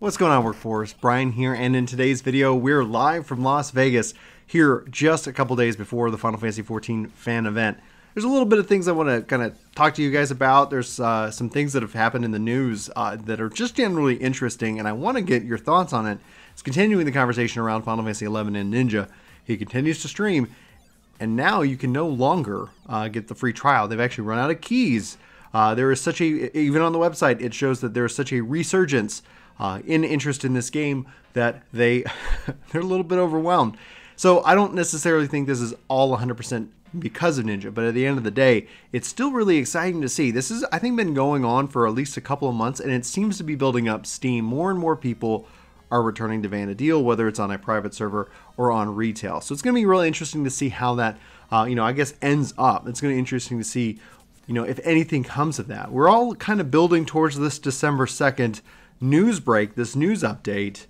What's going on, Workforce? Brian here, and in today's video, we're live from Las Vegas here just a couple days before the Final Fantasy XIV fan event. There's a little bit of things I want to kind of talk to you guys about. There's uh, some things that have happened in the news uh, that are just generally interesting, and I want to get your thoughts on it. It's continuing the conversation around Final Fantasy XI and Ninja. He continues to stream, and now you can no longer uh, get the free trial. They've actually run out of keys. Uh, there is such a, even on the website, it shows that there is such a resurgence uh, in interest in this game that they they're a little bit overwhelmed. So I don't necessarily think this is all 100% because of Ninja, but at the end of the day, it's still really exciting to see. This is I think been going on for at least a couple of months, and it seems to be building up steam. More and more people are returning to Vana'diel, whether it's on a private server or on retail. So it's going to be really interesting to see how that, uh, you know, I guess ends up. It's going to be interesting to see, you know, if anything comes of that. We're all kind of building towards this December 2nd news break, this news update,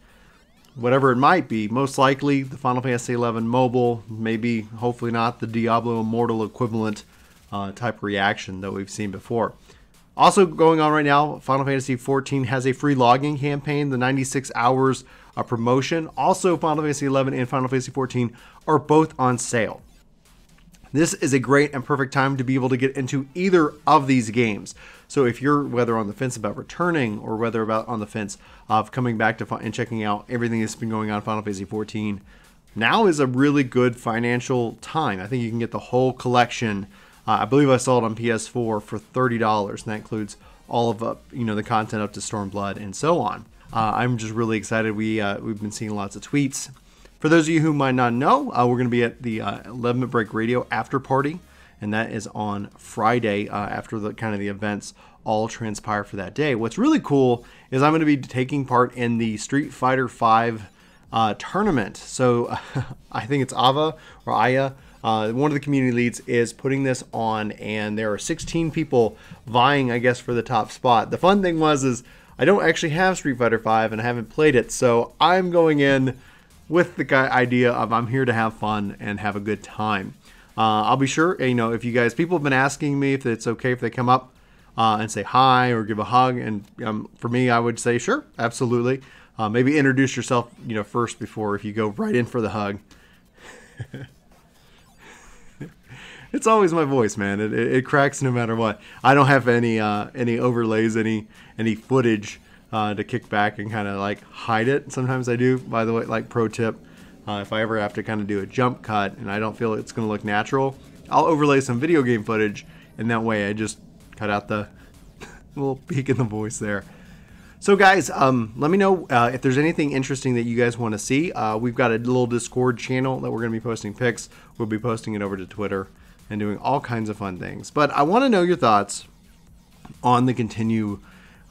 whatever it might be, most likely the Final Fantasy XI mobile, maybe, hopefully not, the Diablo Immortal equivalent uh, type reaction that we've seen before. Also going on right now, Final Fantasy XIV has a free login campaign, the 96 hours of promotion. Also, Final Fantasy XI and Final Fantasy XIV are both on sale. This is a great and perfect time to be able to get into either of these games. So if you're whether on the fence about returning or whether about on the fence of coming back to and checking out everything that's been going on Final Fantasy 14, now is a really good financial time. I think you can get the whole collection. Uh, I believe I saw it on PS4 for thirty dollars, and that includes all of uh, you know the content up to Stormblood and so on. Uh, I'm just really excited. We uh, we've been seeing lots of tweets for those of you who might not know, uh, we're going to be at the uh, 11 Minute Break Radio after party, and that is on Friday uh, after the kind of the events all transpire for that day. What's really cool is I'm going to be taking part in the Street Fighter V uh, tournament. So I think it's Ava or Aya. Uh, one of the community leads is putting this on, and there are 16 people vying, I guess, for the top spot. The fun thing was is I don't actually have Street Fighter V, and I haven't played it, so I'm going in with the guy idea of I'm here to have fun and have a good time. Uh, I'll be sure, you know, if you guys, people have been asking me if it's okay if they come up uh, and say hi or give a hug. And um, for me, I would say, sure, absolutely. Uh, maybe introduce yourself, you know, first before if you go right in for the hug. it's always my voice, man. It, it, it, cracks no matter what. I don't have any uh, any overlays, any any footage uh, to kick back and kind of like hide it. Sometimes I do. By the way, like pro tip, uh, if I ever have to kind of do a jump cut and I don't feel it's going to look natural, I'll overlay some video game footage, and that way I just cut out the little peak in the voice there. So guys, um, let me know uh, if there's anything interesting that you guys want to see. Uh, we've got a little Discord channel that we're going to be posting pics. We'll be posting it over to Twitter and doing all kinds of fun things. But I want to know your thoughts on the continue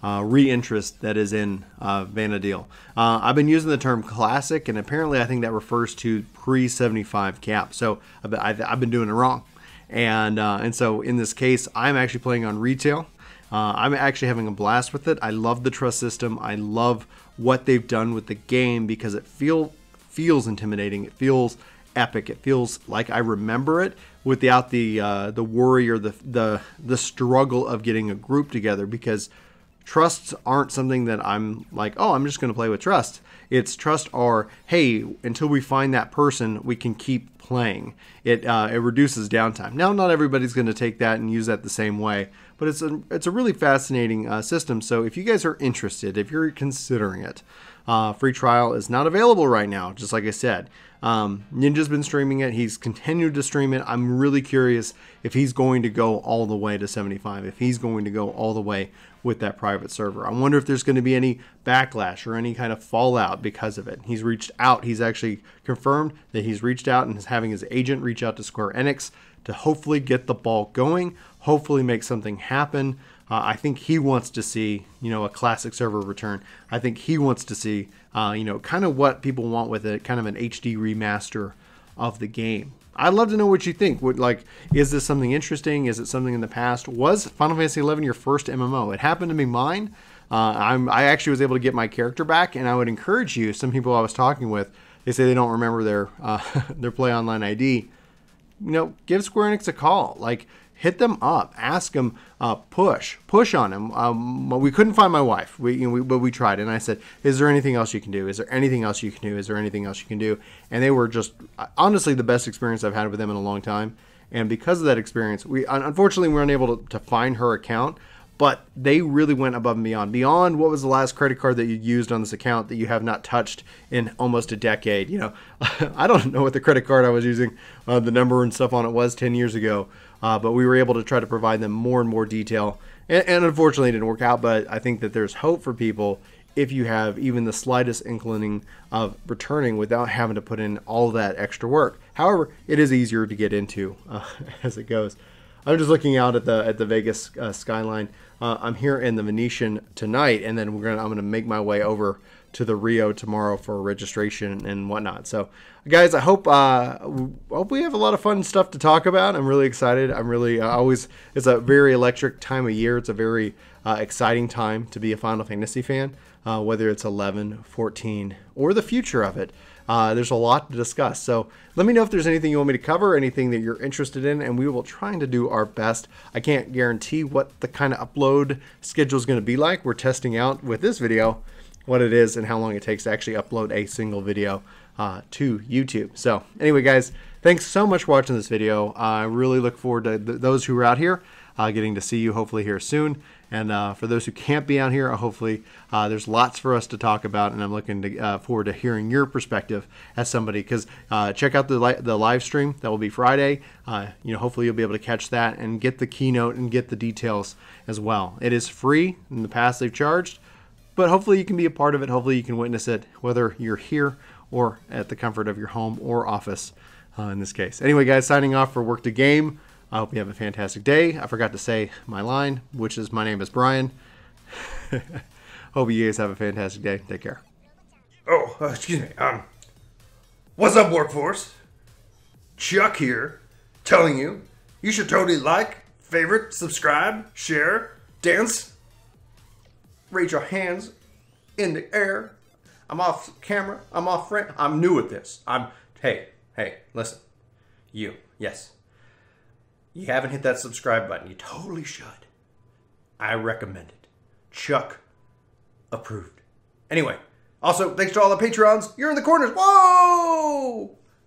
uh, re-interest that is in uh, Vana'diel. Uh, I've been using the term classic, and apparently I think that refers to pre-75 cap. So I've, I've been doing it wrong, and uh, and so in this case, I'm actually playing on retail. Uh, I'm actually having a blast with it. I love the trust system. I love what they've done with the game because it feel feels intimidating. It feels epic. It feels like I remember it without the uh, the worry or the the the struggle of getting a group together because trusts aren't something that I'm like, oh, I'm just going to play with trust. It's trust are, hey, until we find that person, we can keep playing. It uh, it reduces downtime. Now, not everybody's going to take that and use that the same way, but it's a it's a really fascinating uh, system. So if you guys are interested, if you're considering it, uh, free trial is not available right now. Just like I said, um, Ninja's been streaming it. He's continued to stream it. I'm really curious if he's going to go all the way to 75. If he's going to go all the way with that private server. I wonder if there's going to be any backlash or any kind of fallout because of it. He's reached out. He's actually confirmed that he's reached out and is having his agent reach out to Square Enix to hopefully get the ball going, hopefully make something happen. Uh, I think he wants to see, you know, a classic server return. I think he wants to see, uh, you know, kind of what people want with it, kind of an HD remaster of the game. I'd love to know what you think. What like is this something interesting? Is it something in the past? Was Final Fantasy XI your first MMO? It happened to be mine. Uh, I'm I actually was able to get my character back, and I would encourage you. Some people I was talking with, they say they don't remember their uh, their Play Online ID. You know, give Square Enix a call. Like hit them up, ask them, uh, push, push on them. Um, we couldn't find my wife, we, you know, we, but we tried, and I said, "Is there anything else you can do? Is there anything else you can do? Is there anything else you can do?" And they were just honestly the best experience I've had with them in a long time. And because of that experience, we unfortunately we were unable to, to find her account but they really went above and beyond. Beyond what was the last credit card that you used on this account that you have not touched in almost a decade. You know, I don't know what the credit card I was using, uh, the number and stuff on it was 10 years ago, uh, but we were able to try to provide them more and more detail. And, and unfortunately, it didn't work out, but I think that there's hope for people if you have even the slightest inclining of returning without having to put in all that extra work. However, it is easier to get into uh, as it goes. I'm just looking out at the at the Vegas uh, skyline. Uh, I'm here in the Venetian tonight, and then we're gonna I'm gonna make my way over to the Rio tomorrow for registration and whatnot. So, guys, I hope uh, hope we have a lot of fun stuff to talk about. I'm really excited. I'm really uh, always it's a very electric time of year. It's a very uh, exciting time to be a Final Fantasy fan, uh, whether it's 11, 14, or the future of it. Uh, there's a lot to discuss. So let me know if there's anything you want me to cover, anything that you're interested in, and we will try to do our best. I can't guarantee what the kind of upload schedule is going to be like. We're testing out with this video what it is and how long it takes to actually upload a single video uh, to YouTube. So anyway, guys, thanks so much for watching this video. I really look forward to th those who are out here uh, getting to see you hopefully here soon. And uh, for those who can't be out here, hopefully uh, there's lots for us to talk about, and I'm looking to, uh, forward to hearing your perspective as somebody. Because uh, check out the li- the live stream that will be Friday. Uh, you know, hopefully you'll be able to catch that and get the keynote and get the details as well. It is free. In the past, they've charged, but hopefully you can be a part of it. Hopefully you can witness it, whether you're here or at the comfort of your home or office. Uh, in this case. Anyway, guys, signing off for Work to Game. I hope you have a fantastic day. I forgot to say my line, which is my name is Brian. hope you guys have a fantastic day. Take care. Oh, uh, excuse me. Um, what's up, workforce? Chuck here, telling you you should totally like, favorite, subscribe, share, dance, raise your hands in the air. I'm off camera. I'm off frame. I'm new at this. I'm. Hey, hey, listen. You, yes you haven't hit that subscribe button, you totally should. I recommend it. Chuck approved. Anyway, also, thanks to all the Patreons. You're in the corners. Whoa!